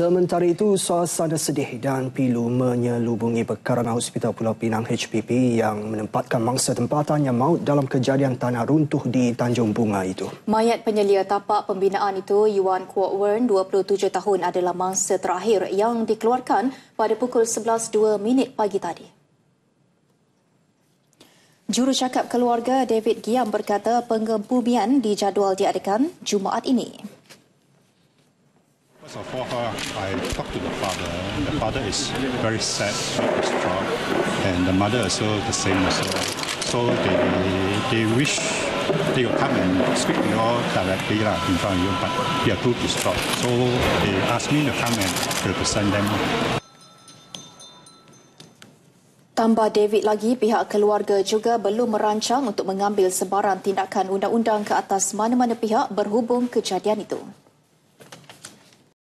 Sementara itu, suasana sedih dan pilu menyelubungi pekarangan Hospital Pulau Pinang HPP yang menempatkan mangsa tempatan yang maut dalam kejadian tanah runtuh di Tanjung Bunga itu. Mayat penyelia tapak pembinaan itu, Yuan Kwok Wen, 27 tahun adalah mangsa terakhir yang dikeluarkan pada pukul 11.02 minit pagi tadi. Jurucakap keluarga David Giam berkata pengebumian dijadual diadakan Jumaat ini. So for her, I talked to the father. The father is very sad, very distraught, and the mother also the same also. So they they wish they will come and speak to you all directly lah, in front of you, but they are too distraught. So they asked me to come and represent them. Tambah David lagi, pihak keluarga juga belum merancang untuk mengambil sebarang tindakan undang-undang ke atas mana-mana pihak berhubung kejadian itu.